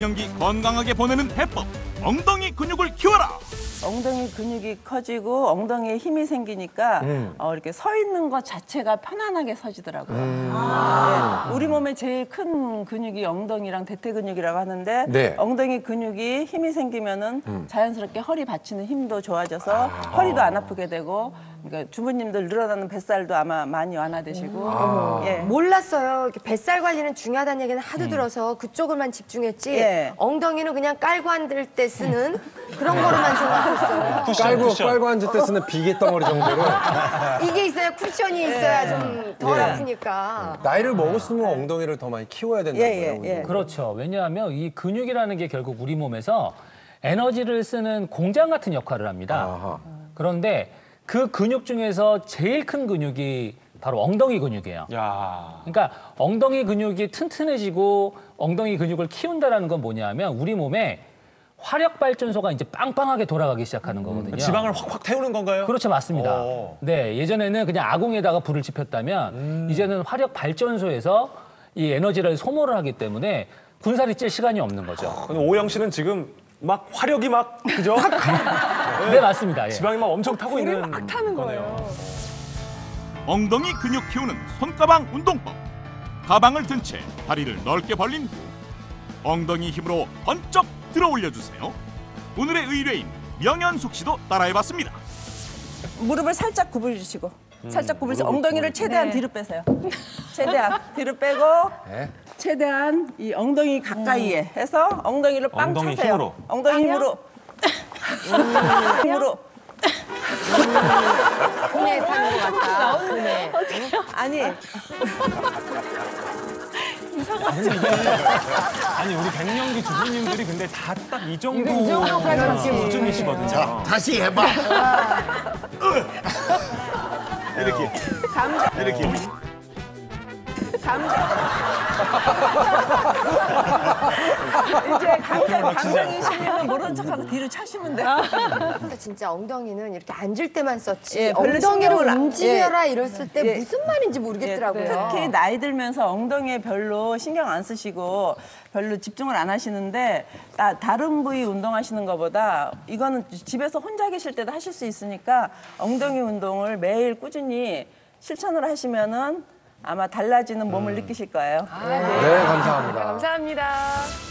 경기 건강하게 보내는 해법 엉덩이 근육을 키워라 엉덩이 근육이 커지고 엉덩이에 힘이 생기니까 어, 이렇게 서 있는 것 자체가 편안하게 서지더라고요. 네, 우리 몸에 제일 큰 근육이 엉덩이랑 대퇴 근육이라고 하는데 네. 엉덩이 근육이 힘이 생기면은 자연스럽게 허리 받치는 힘도 좋아져서 허리도 안 아프게 되고 그러니까 주부님들 늘어나는 뱃살도 아마 많이 완화되시고 예. 몰랐어요. 이렇게 뱃살 관리는 중요하다는 얘기는 하도 들어서 그쪽을만 집중했지. 예. 엉덩이는 그냥 깔고 앉을 때 쓰는 그런 거로만 생각했어요. 깔고 깔고 앉을 때 쓰는 비계 덩어리 정도로 이게 있어야 쿠션이 있어야 좀덜 예. 아프니까. 나이를 먹을수록 엉덩이를 더 많이 키워야 된다고요. 예, 예, 예. 그렇죠. 왜냐하면 이 근육이라는 게 결국 우리 몸에서 에너지를 쓰는 공장 같은 역할을 합니다. 아하. 그런데 그 근육 중에서 제일 큰 근육이 바로 엉덩이 근육이에요. 야. 그러니까 엉덩이 근육이 튼튼해지고 엉덩이 근육을 키운다라는 건 뭐냐면 우리 몸에 화력 발전소가 이제 빵빵하게 돌아가기 시작하는 거거든요. 지방을 확확 태우는 건가요? 그렇죠, 맞습니다. 어. 네, 예전에는 그냥 아궁에다가 불을 지폈다면 이제는 화력 발전소에서 이 에너지를 소모를 하기 때문에 군살이 찔 시간이 없는 거죠. 근데 오영 씨는 지금 막 화력이 막 그죠? 네, 맞습니다. 예. 지방이 막 엄청 타고 있는 거네요. 엉덩이 근육 키우는 손가방 운동법 가방을 든 채 다리를 넓게 벌린 후 엉덩이 힘으로 번쩍 들어 올려주세요 오늘의 의뢰인 명현숙 씨도 따라해봤습니다 무릎을 살짝 구부리시고 살짝 구부리시고 엉덩이를 최대한 뒤로 빼세요. 최대한 뒤로 빼고 네. 최대한 이 엉덩이 가까이에 해서 엉덩이를 빵 엉덩이 차세요. 힘으로. 엉덩이 힘으로. 힘으로. 분해 타는 것 같다. 분해. 아니 아니 우리 백년기 주부님들이 근데 다 딱 이 정도 수준이시거든요. 다시 해봐. 이렇게 감자 이렇게. 감자. 이제 감자 감정이 실리면 모른 척하고 뒤로 차시면 돼요. 근데 진짜 엉덩이는 이렇게 앉을 때만 썼지. 예, 엉덩이를 움직여라 이랬을 때 예. 무슨 말인지 모르겠더라고요. 특히 나이 들면서 엉덩이에 별로 신경 안 쓰시고 별로 집중을 안 하시는데 다, 다른 부위 운동하시는 것보다 이거는 집에서 혼자 계실 때도 하실 수 있으니까 엉덩이 운동을 매일 꾸준히 실천을 하시면은 아마 달라지는 몸을 느끼실 거예요. 네, 감사합니다. 감사합니다.